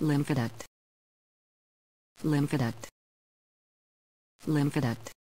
lymphoduct lymphoduct lymphoduct